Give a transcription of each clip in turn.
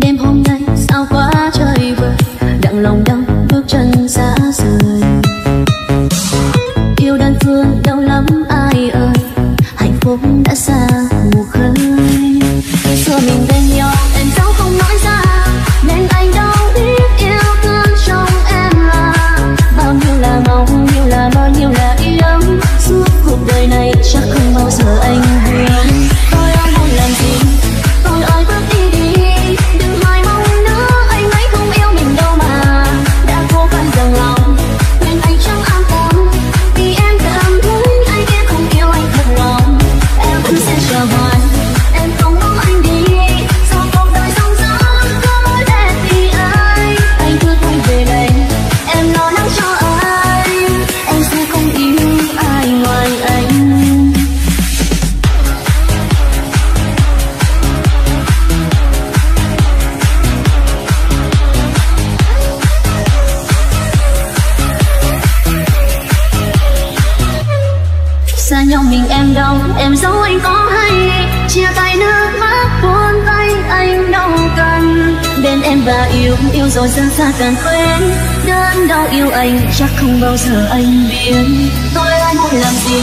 đêm hôm nay. và yêu yêu rồi ra xa càng quên đơn đau yêu anh, chắc không bao giờ anh biến. Tôi lại muốn làm gì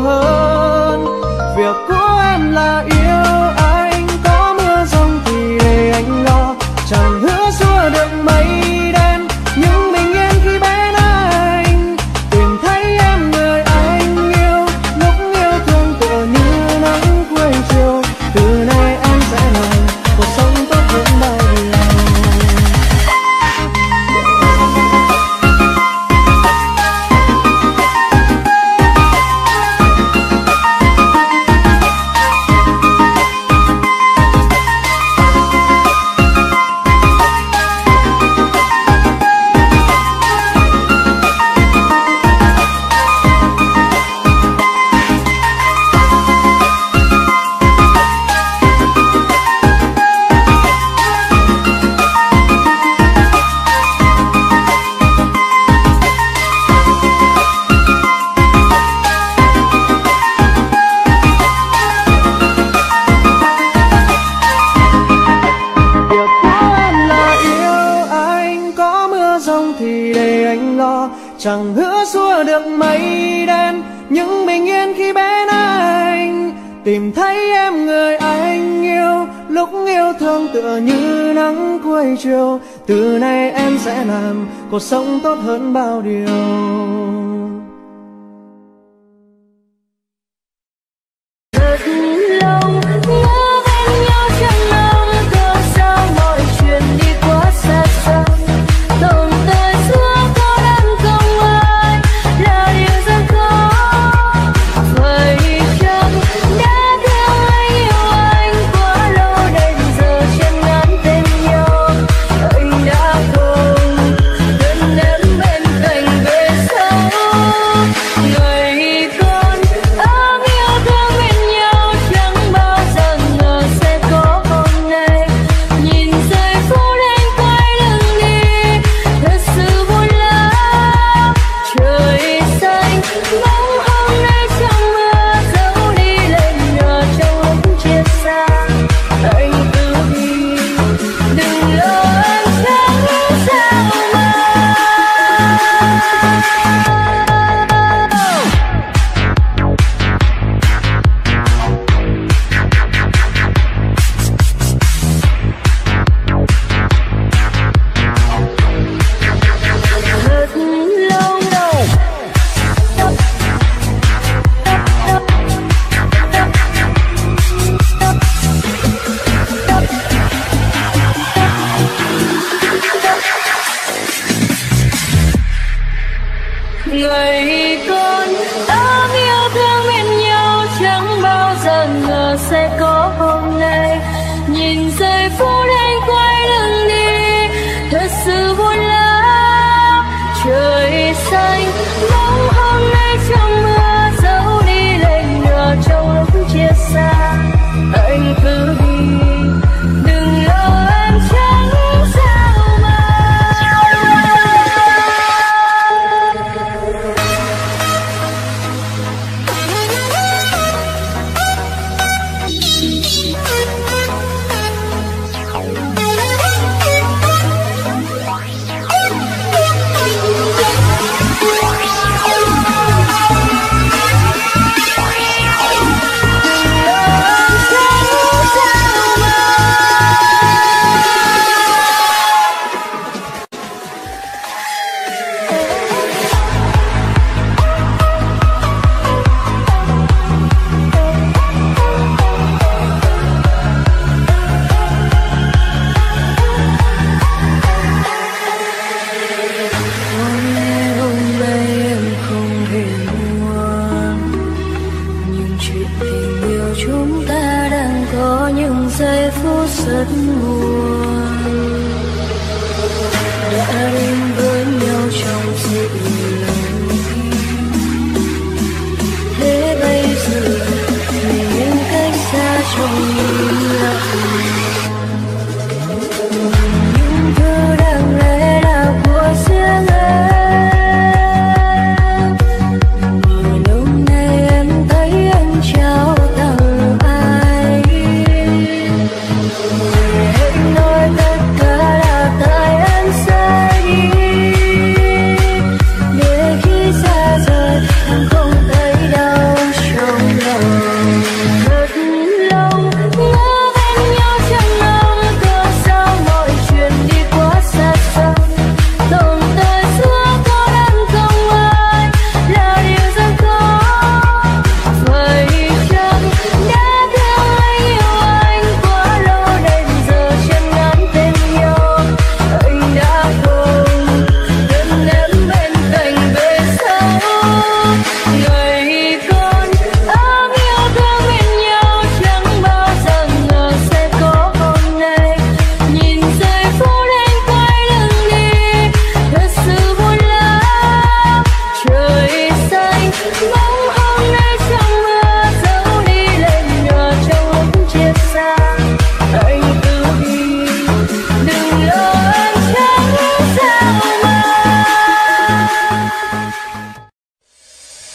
hơn. Việc của em là yêu nay em sẽ làm cuộc sống tốt hơn bao điều.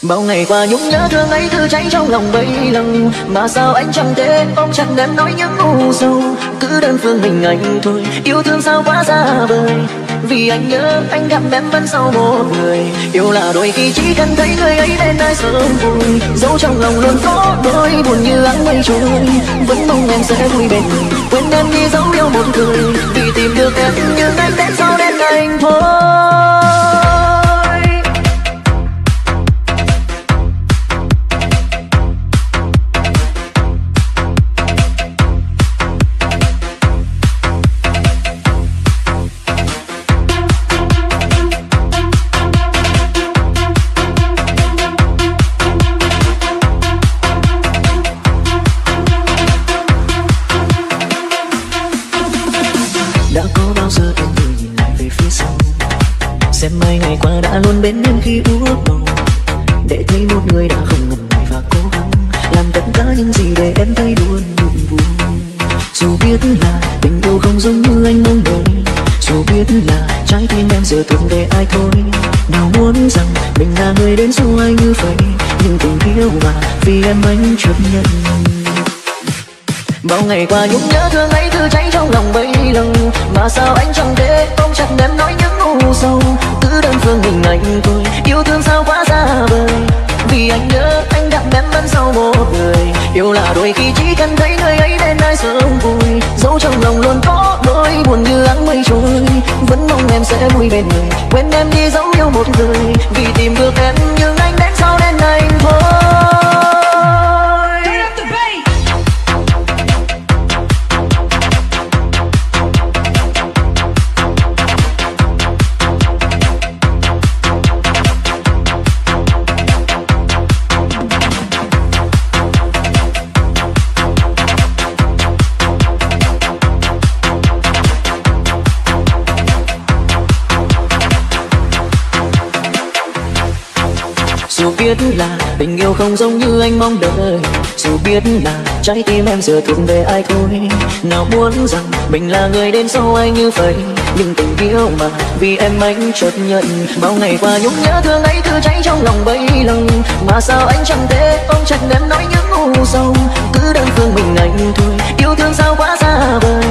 Bao ngày qua nhung nhớ thương ấy thư cháy trong lòng bấy lần. Mà sao anh chẳng thể ôm chặt em nói những u sâu cứ đơn phương mình anh thôi, yêu thương sao quá xa vời. Vì anh nhớ anh gặp em vẫn sau một người yêu là đôi khi chỉ cần thấy người ấy bên ai sớm vui. Dẫu trong lòng luôn có đôi buồn như áng mây trôi. Vẫn mong em sẽ vui bên mình quên em đi dấu yêu một người vì tìm được em nhưng anh đến sau đến anh thôi. Em sẽ vui bên người quên em đi giống yêu một người, vì tìm được em như. Dù biết là tình yêu không giống như anh mong đợi, dù biết là trái tim em giờ thuộc về ai thôi. Nào muốn rằng mình là người đến sau anh như vậy, nhưng tình yêu mà vì em anh chợt nhận. Bao ngày qua nhung nhớ thương ấy cứ cháy trong lòng bấy lần, mà sao anh chẳng thể ôm chặt em nói những ngu sâu cứ đơn phương mình anh thôi, yêu thương sao quá xa vời,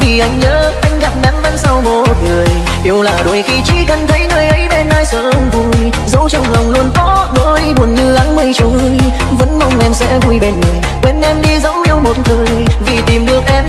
vì anh nhớ anh gặp em vẫn sau một người yêu là đôi khi chỉ cần thấy nơi ấy bên ai sớm vui. Dẫu trong lòng luôn có nỗi buồn như áng mây trôi, vẫn mong em sẽ vui bên người quên em đi dẫu yêu một thời vì tìm được em